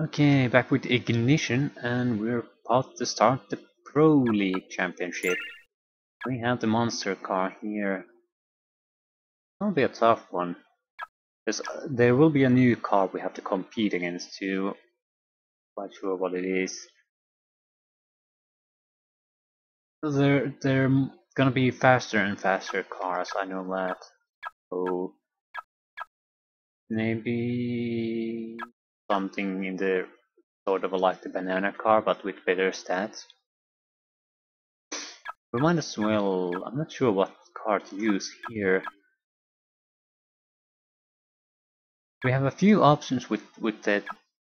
Okay, back with Ignition, and we're about to start the Pro League Championship. We have the monster car here. It'll be a tough one. Because uh, there will be a new car we have to compete against too. Quite sure what it is. There are gonna be faster and faster cars, I know that. So maybe something in the sort of like the banana car but with better stats. We might as well, I'm not sure what car to use here. We have a few options with, with the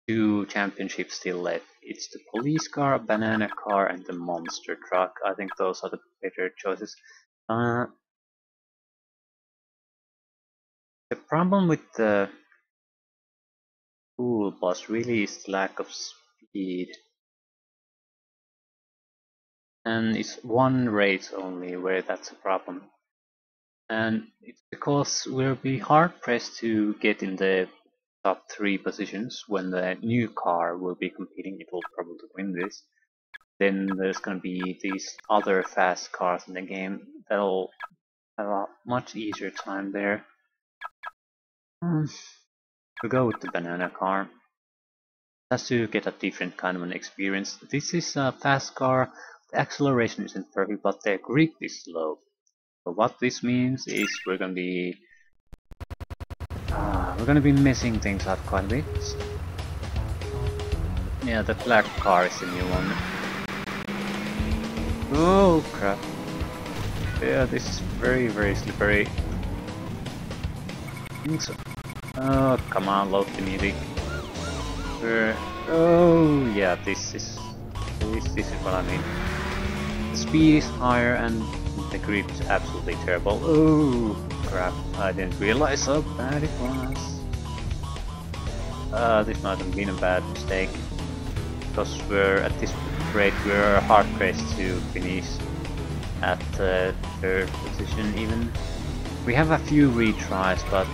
two championships still left. It's the police car, banana car and the monster truck. I think those are the better choices. Uh, the problem with the Bus really is lack of speed. And it's one race only where that's a problem. And it's because we'll be hard pressed to get in the top three positions when the new car will be competing. It will probably win this. Then there's gonna be these other fast cars in the game that'll have a much easier time there. Um, We'll go with the banana car. Just to get a different kind of an experience. This is a fast car, the acceleration isn't perfect, but the grip is slow. So what this means is we're gonna be uh, we're gonna be messing things up quite a bit. Yeah, the black car is the new one. Oh crap. Yeah, this is very very slippery. So Oh, come on, load the music. Oh, yeah, this is, this, this is what I mean. The speed is higher and the grip is absolutely terrible. Oh, crap, I didn't realize how bad it was. Uh, this might have been a bad mistake. Because we're, at this rate, we're hard pressed to finish at uh, third position even. We have a few retries, but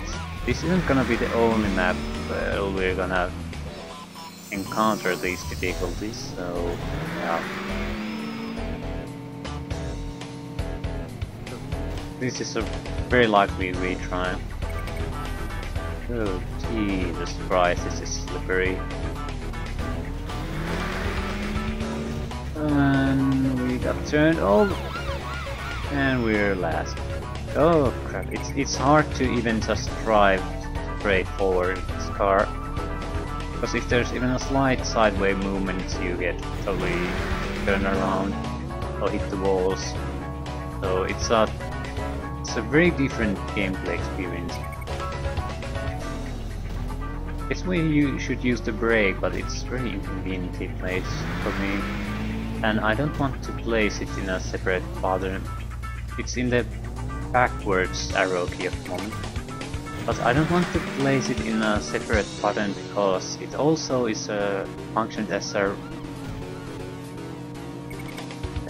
this isn't gonna be the only map where we're gonna encounter these difficulties, so yeah. This is a very likely retry. Oh Jesus Christ, this is slippery. And we got turned over. And we're last. Oh crap, it's, it's hard to even just drive straight forward in this car. Because if there's even a slight sideways movement, you get totally turned around or hit the walls. So it's a, it's a very different gameplay experience. It's where you should use the brake, but it's very inconveniently placed for me. And I don't want to place it in a separate pattern. It's in the backwards arrow key at the moment. But I don't want to place it in a separate button because it also is a function as a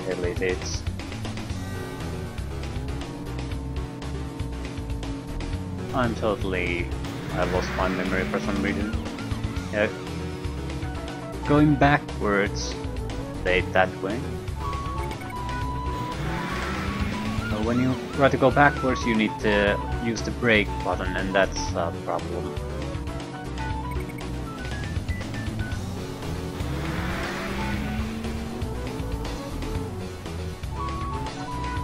hell it. I'm totally I lost my memory for some reason. Yeah. Going backwards, say it that way. When you try to go backwards you need to use the brake button and that's a problem.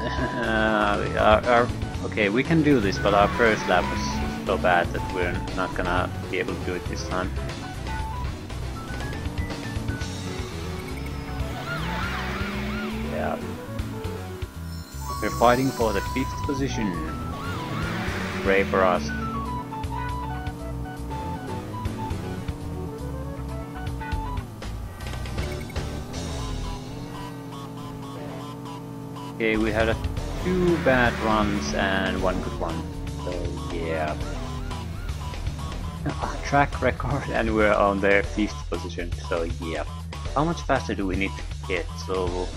uh, our, our, okay, we can do this, but our first lap was so bad that we're not gonna be able to do it this time. Fighting for the fifth position. Pray for us. Okay, we had a two bad runs and one good one. So yeah. track record and we're on the fifth position, so yeah. How much faster do we need to get? So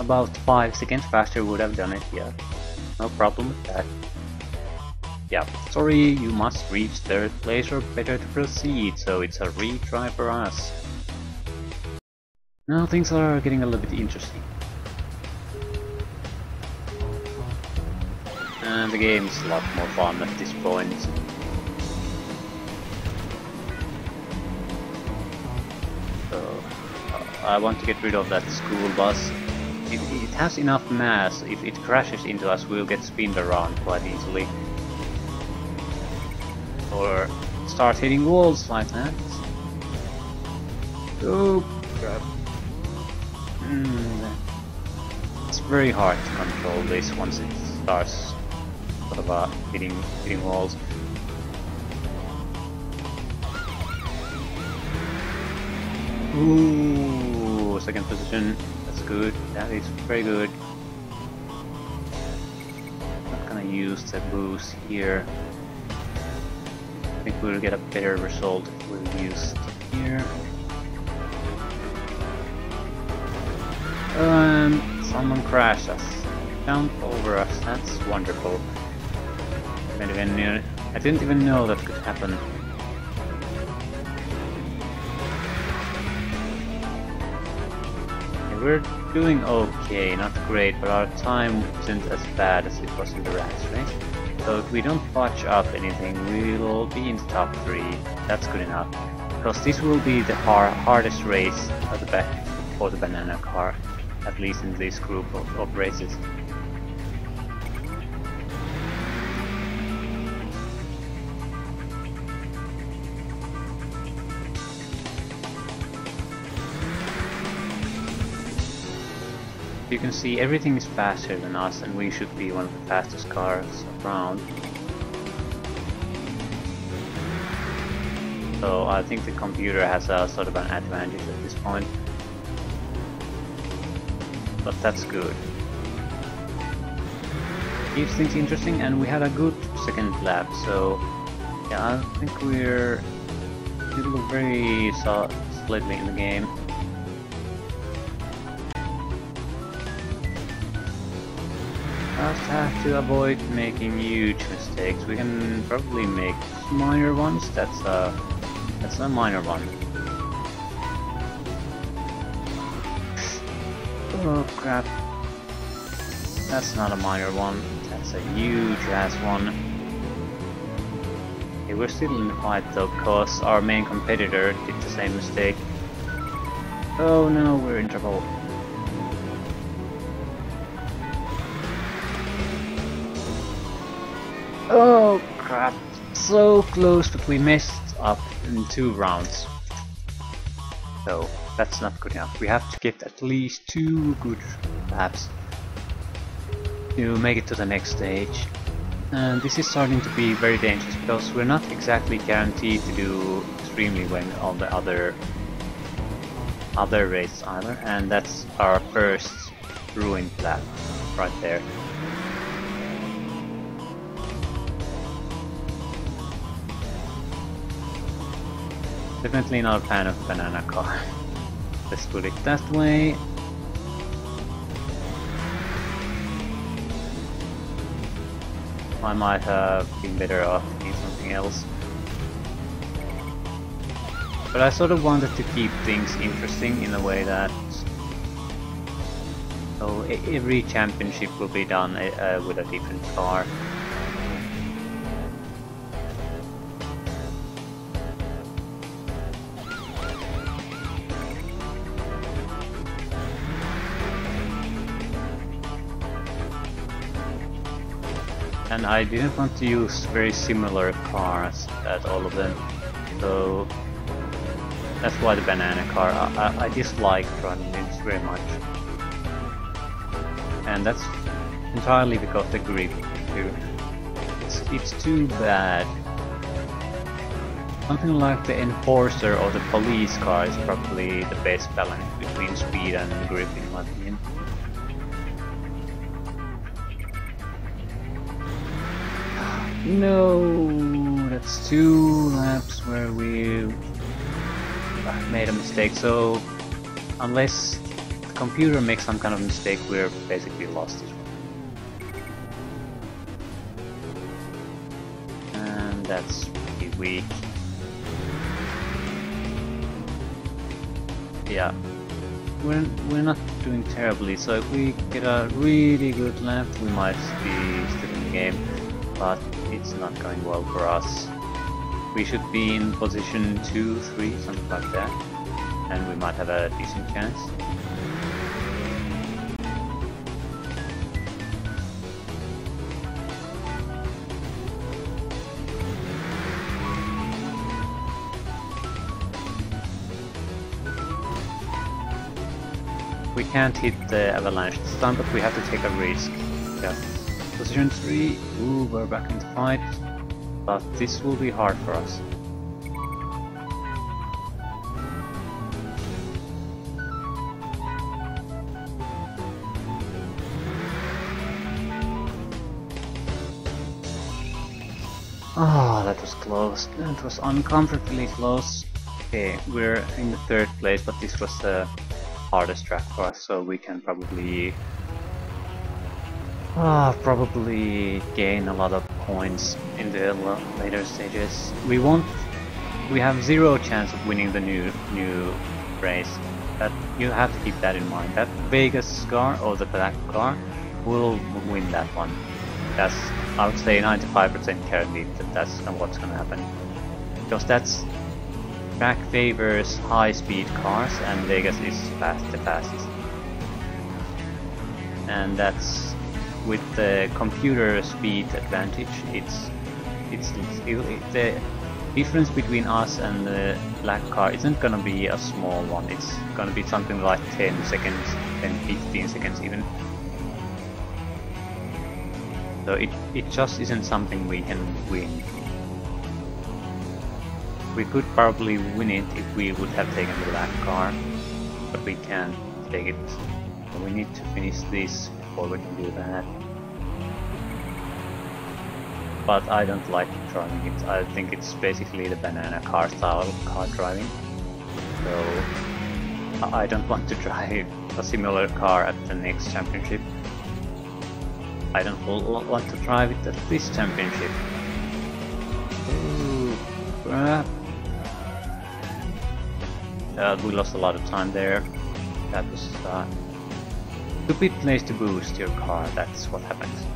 about 5 seconds faster would have done it, yeah. No problem with that. yeah, sorry, you must reach third place or better to proceed, so it's a retry for us. Now things are getting a little bit interesting. And the game's a lot more fun at this point. So, uh, I want to get rid of that school bus. It, it has enough mass, if it crashes into us we'll get spinned around quite easily or start hitting walls like that. Oh crap. Mm. It's very hard to control this once it starts sort of uh, hitting, hitting walls. Ooh, second position. That's good. That is very good. Not gonna use the boost here. I think we'll get a better result if we use here. Um, someone crashed us. Jump over us, that's wonderful. I didn't even know, that could happen. We're doing okay, not great, but our time isn't as bad as it was in the rats race. So if we don't botch up anything, we'll be in the top 3. That's good enough. Because this will be the hard, hardest race the back for the banana car, at least in this group of, of races. You can see everything is faster than us and we should be one of the fastest cars around. So I think the computer has a sort of an advantage at this point. But that's good. Keeps things interesting and we had a good second lap, so yeah, I think we're still very solidly in the game. Have to avoid making huge mistakes. We can probably make minor ones. That's a that's a minor one. Oh crap. That's not a minor one. That's a huge ass one. Okay, we're still in the fight though, cause our main competitor did the same mistake. Oh no, we're in trouble. Oh crap, so close but we messed up in two rounds. So that's not good enough. We have to get at least two good laps to make it to the next stage. And this is starting to be very dangerous because we're not exactly guaranteed to do extremely well on the other other races either and that's our first ruined lap right there. Definitely not a fan of banana car. Let's put it that way. I might have been better off doing something else. But I sort of wanted to keep things interesting in a way that so every championship will be done uh, with a different car. I didn't want to use very similar cars at all of them, so that's why the banana car, I, I, I dislike running it very much. And that's entirely because the grip too. It's, it's too bad. Something like the Enforcer or the Police car is probably the best balance between speed and grip in my opinion. No, that's two laps where we made a mistake. So unless the computer makes some kind of mistake, we're basically lost And that's pretty weak. Yeah, we're, we're not doing terribly, so if we get a really good lap, we might be still in the game, but it's not going well for us. We should be in position 2, 3, something like that, and we might have a decent chance. We can't hit the avalanche this time, but we have to take a risk. Position 3, ooh, we're back in the fight, but this will be hard for us. Ah, oh, that was close. That was uncomfortably close. Okay, we're in the third place, but this was the hardest track for us, so we can probably uh, probably gain a lot of points in the later stages. We won't. We have zero chance of winning the new new race. But you have to keep that in mind. That Vegas car or the black car will win that one. That's I would say 95% guaranteed that that's what's gonna happen. Because that's track favors high-speed cars and Vegas is fast the fastest. And that's with the computer speed advantage. It's it's, it's it, the difference between us and the black car isn't gonna be a small one. It's gonna be something like 10 seconds, 10, 15 seconds even. So it it just isn't something we can win we could probably win it if we would have taken the black car, but we can't take it. We need to finish this we can do that. But I don't like driving it. I think it's basically the banana car style car driving. So I don't want to drive a similar car at the next championship. I don't want to drive it at this championship. Ooh, crap. Uh, we lost a lot of time there. That was uh, stupid place to boost your car, that's what happens.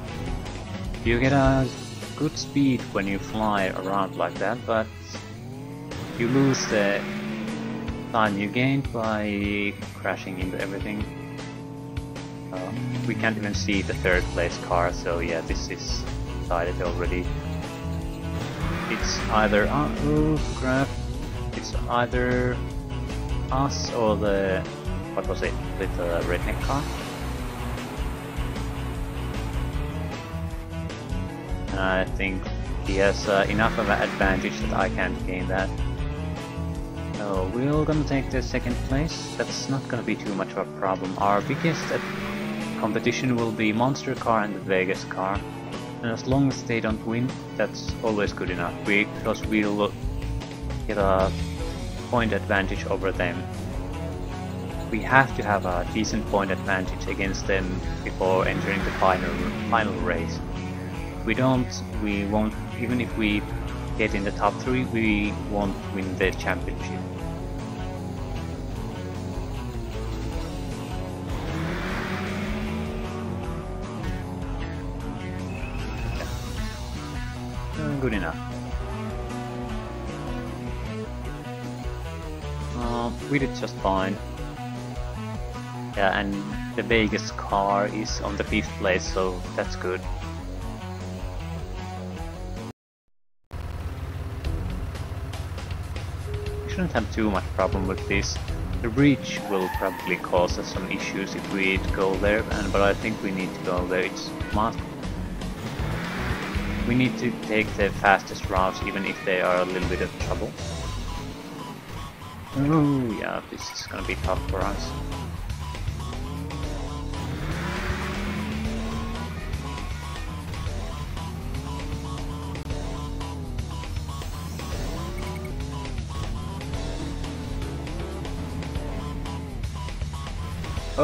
You get a good speed when you fly around like that, but you lose the time you gained by crashing into everything. Uh, we can't even see the third place car, so yeah, this is decided already. It's either, uh, oh crap, it's either us or the what was it with the redneck car? I think he has uh, enough of an advantage that I can't gain that. So we're gonna take the second place. That's not gonna be too much of a problem. Our biggest competition will be Monster Car and the Vegas car. And as long as they don't win, that's always good enough. We, because we'll get a point advantage over them. We have to have a decent point advantage against them before entering the final final race. We don't, we won't. Even if we get in the top three, we won't win the championship. Mm, good enough. Uh, we did just fine. Yeah, and the Vegas car is on the fifth place, so that's good. Shouldn't have too much problem with this. The bridge will probably cause us some issues if we go there, and but I think we need to go there. It's must. We need to take the fastest routes, even if they are a little bit of trouble. Oh yeah, this is gonna be tough for us.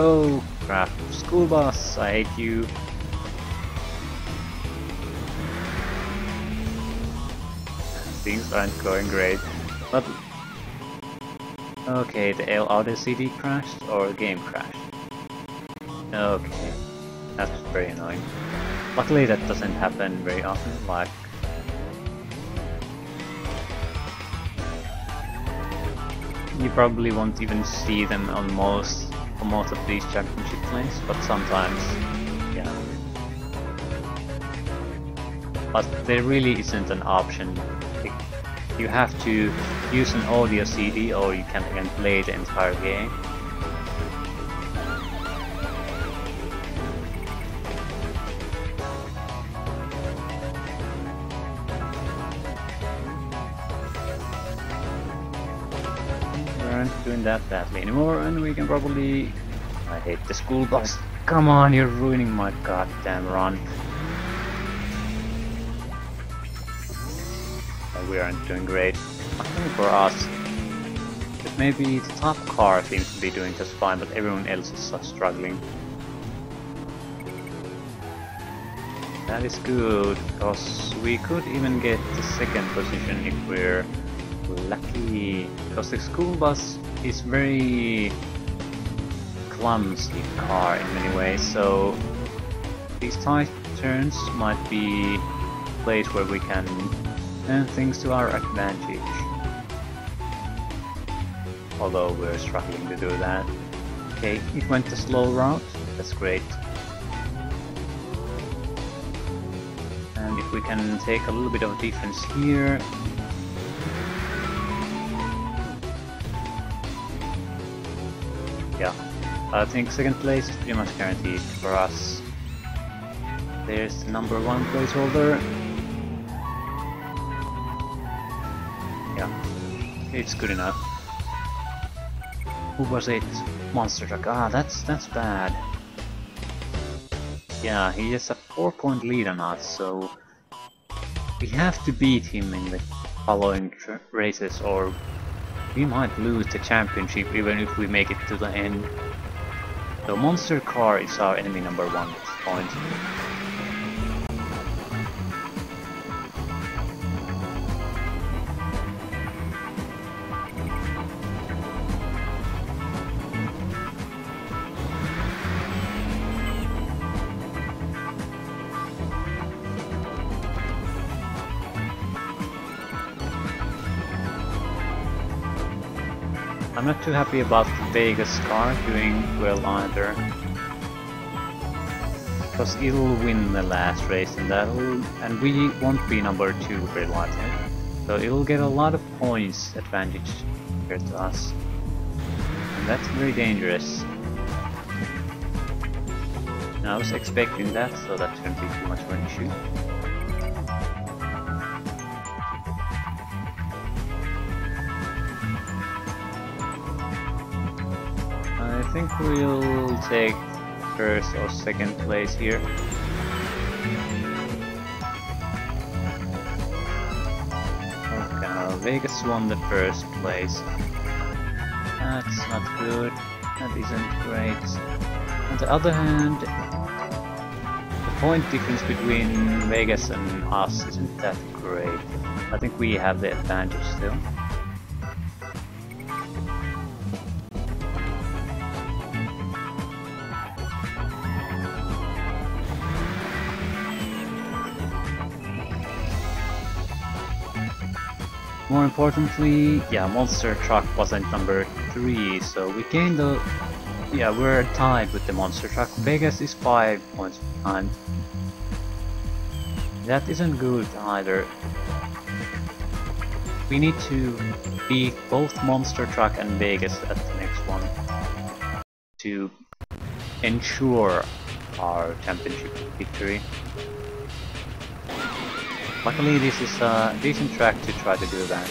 Oh crap, school bus, I hate you. things aren't going great. But okay, the L Audio CD crashed or game crashed. Okay, that's very annoying. Luckily that doesn't happen very often, like you probably won't even see them on most on most of these championship plays, but sometimes, yeah. But there really isn't an option. You have to use an audio CD or you can again play the entire game. Aren't doing that badly anymore and we can probably... I hate the school bus. Come on, you're ruining my goddamn run. we aren't doing great. I think for us, but maybe the top car seems to be doing just fine, but everyone else is struggling. That is good, because we could even get the second position if we're lucky because the school bus is very clumsy car in many ways so these tight turns might be a place where we can turn things to our advantage. Although we're struggling to do that. Okay it went the slow route. That's great. And if we can take a little bit of defense here I think second place is pretty much guaranteed for us. There's the number one placeholder. Yeah, it's good enough. Who was it? Monster Truck. Ah, that's that's bad. Yeah, he has a four point lead on us, so we have to beat him in the following races or we might lose the championship even if we make it to the end. The monster car is our enemy number one at this point. I'm not too happy about the Vegas car doing well either. Because it'll win the last race and that'll and we won't be number two very likely. Eh? So it'll get a lot of points advantage compared to us. And that's very dangerous. I was expecting that, so that shouldn't be too much of an issue. Think we'll take first or second place here. Okay, Vegas won the first place. That's not good. That isn't great. On the other hand, the point difference between Vegas and us isn't that great. I think we have the advantage still. More importantly, yeah, Monster Truck wasn't number 3, so we gained the... Yeah, we're tied with the Monster Truck. Vegas is 5 points behind. That isn't good either. We need to beat both Monster Truck and Vegas at the next one to ensure our championship victory. Luckily this is a decent track to try to do that.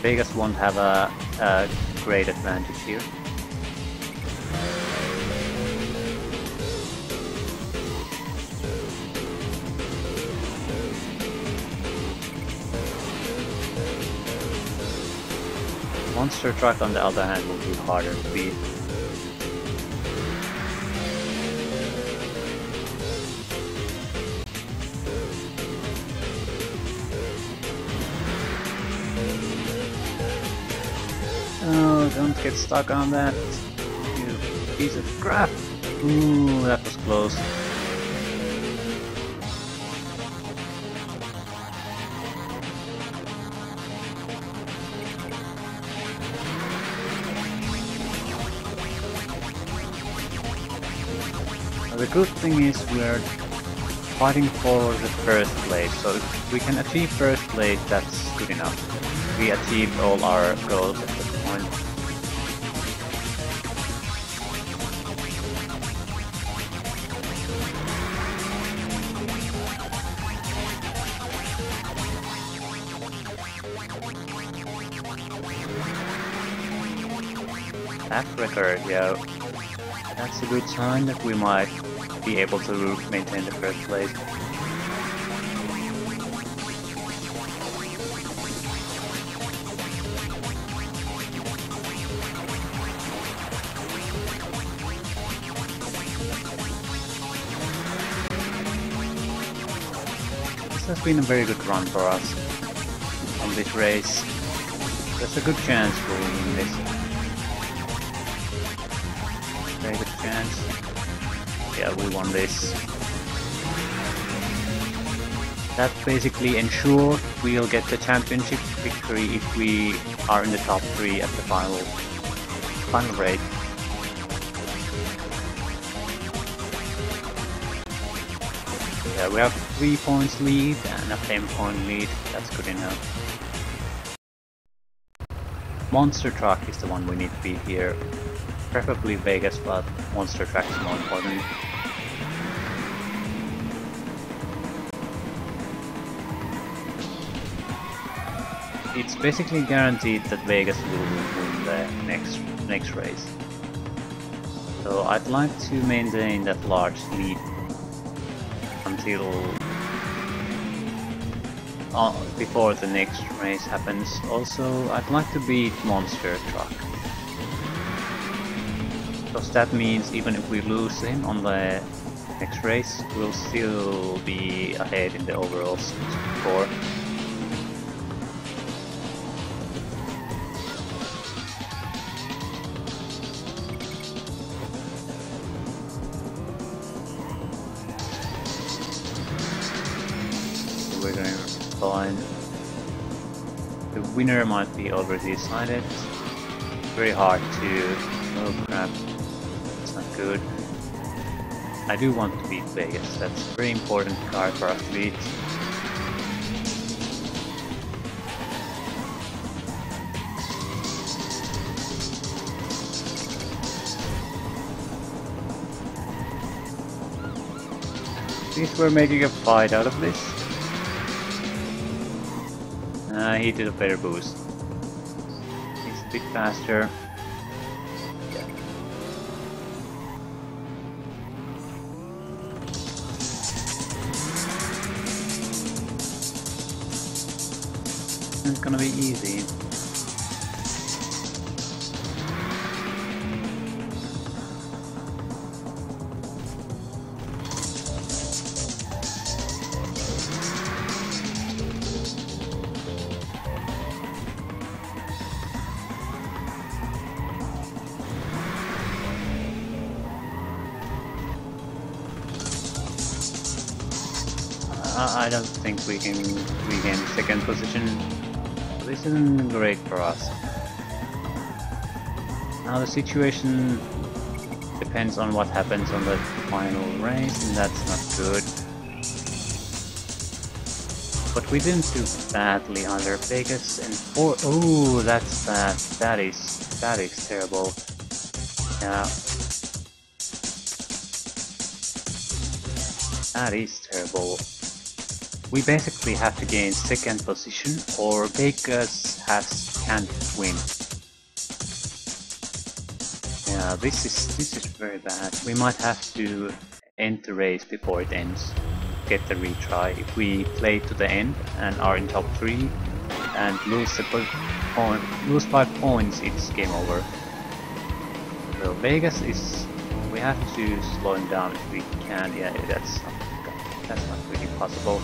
Vegas won't have a, a great advantage here. Monster Truck on the other hand will be harder to beat. Get stuck on that. You piece of crap. Ooh, that was close. The good thing is we're fighting for the first place, so if we can achieve first place, that's good enough. We achieved all our goals record, yeah. That's a good sign that we might be able to maintain the first place. This has been a very good run for us on this race. There's a good chance we'll win this. Chance yeah, we won this. That basically ensure we'll get the championship victory if we are in the top 3 at the final, final race. Yeah, we have 3 points lead and a 10 point lead, that's good enough. Monster Truck is the one we need to be here Preferably Vegas, but Monster Truck is more important. It's basically guaranteed that Vegas will win the next next race. So I'd like to maintain that large lead until uh, before the next race happens. Also, I'd like to beat Monster Truck. Because that means even if we lose him on the next race, we'll still be ahead in the overall score. We're going to find the winner might be already decided. Very hard to oh crap good. I do want to beat Vegas, that's a very important card for us to beat. At least we're making a fight out of this. Uh, he did a better boost. He's a bit faster. Gonna be easy. Uh, I don't think we can regain second position isn't great for us. Now the situation depends on what happens on the final race, and that's not good. But we didn't do badly under Vegas and four. Oh, that's bad. That is that is terrible. Yeah. That is terrible we basically have to gain second position or Vegas has can't win. Yeah, this is this is very bad. We might have to end the race before it ends. Get the retry. If we play to the end and are in top three and lose the point, lose five points, it's game over. So Vegas is we have to slow him down if we can. Yeah, that's not, that's not really possible.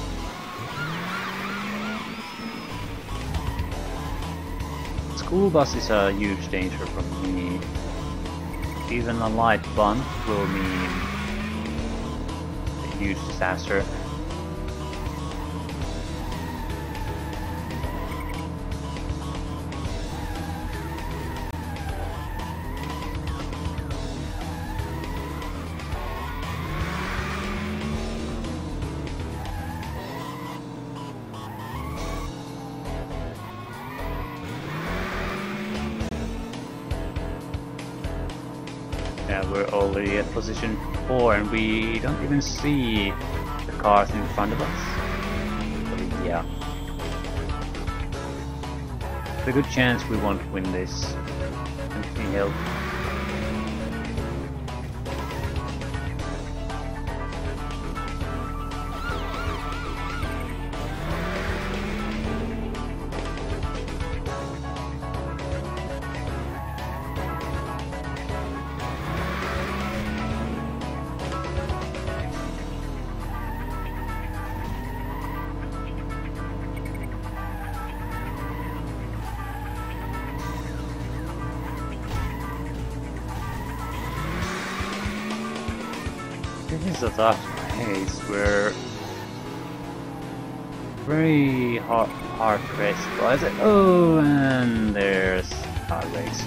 School bus is a huge danger for me. Even a light bump will mean a huge disaster. Yeah, we're already at position 4 and we don't even see the cars in front of us. So, yeah. There's a good chance we won't win this. Anything help? Very hard hard pressed but it oh and there's our race.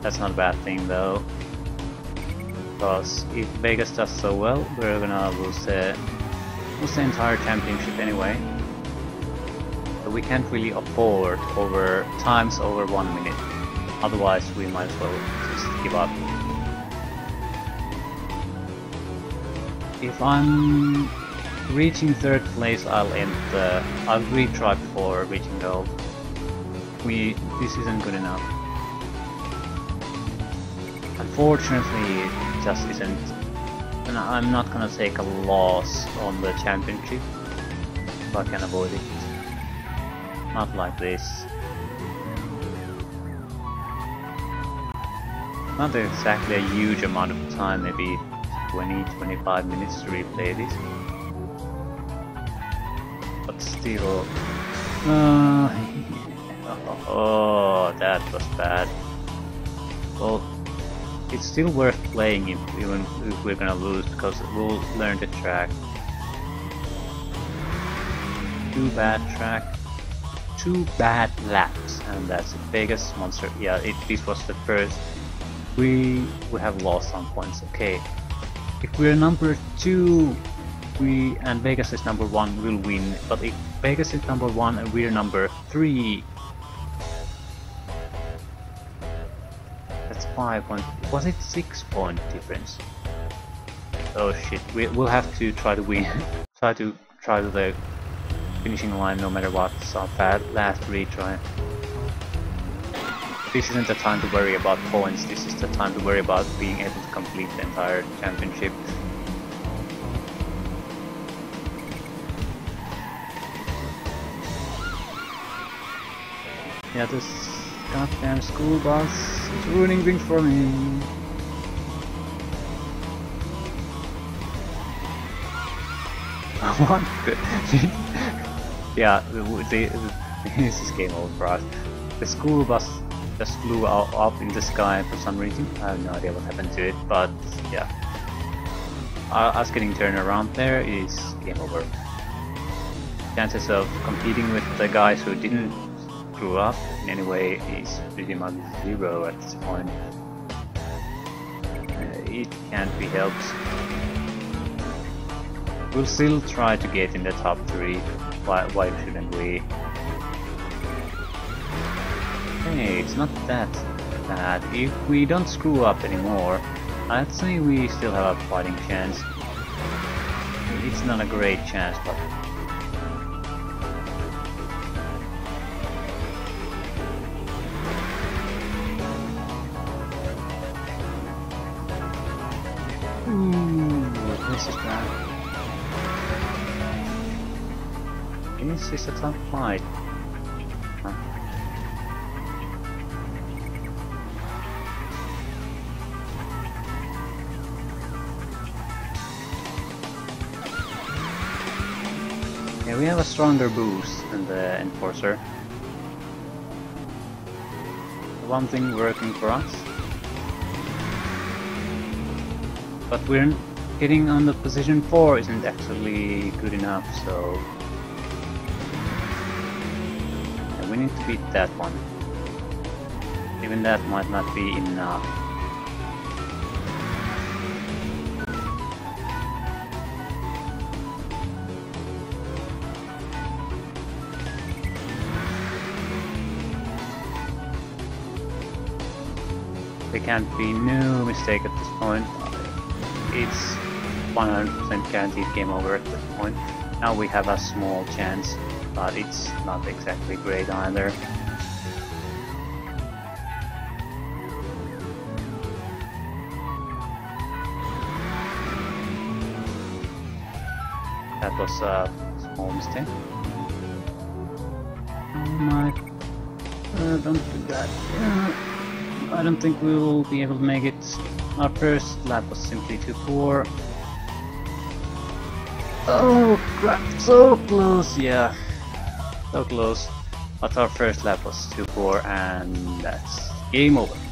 That's not a bad thing though. Because if Vegas does so well, we're gonna lose the lose the entire championship anyway. But we can't really afford over times over one minute. Otherwise we might as well just give up. if I'm reaching third place, I'll end the. I'll retry before reaching gold. We. This isn't good enough. Unfortunately, it just isn't. And I'm not gonna take a loss on the championship if I can avoid it. Not like this. Not exactly a huge amount of time, maybe 20-25 minutes to replay this. But still... Uh, oh, that was bad. Well, it's still worth playing if, even if we're gonna lose, because we'll learn the track. Too bad track. Two bad laps, and that's the biggest monster. Yeah, it, this was the first. We we have lost some points. Okay, if we're number 2 we and Vegas is number 1 we'll win. But if Vegas is number 1 and we're number 3 that's 5 point was it 6 point difference? Oh shit. We, we'll have to try to win. Try to try to the finishing line no matter what. So bad last retry. This isn't the time to worry about points, this is the time to worry about being able to complete the entire championship. Yeah, this goddamn school bus is ruining things for me. what? yeah, the, the, this is game over for us. The school bus just flew out, up in the sky for some reason. I have no idea what happened to it, but yeah. Us getting turned around there is game over. Chances of competing with the guys who didn't up in any way is pretty much zero at this point. Uh, it can't be helped. We'll still try to get in the top 3, why, why shouldn't we? Hey, it's not that bad. If we don't screw up anymore, I'd say we still have a fighting chance. It's not a great chance, but... this is bad. This is a tough fight. Yeah, we have a stronger boost than the Enforcer. One thing working for us. But we're getting on the position 4 isn't actually good enough, so... Yeah, we need to beat that one. Even that might not be enough. There can't be no mistake at this point. It's 100% guaranteed game over at this point. Now we have a small chance, but it's not exactly great either. That was a small mistake. Oh my... Uh, don't do that. Uh, I don't think we will be able to make it. Our first lap was simply too poor. Oh crap, so close, yeah. So close. But our first lap was too poor and that's game over.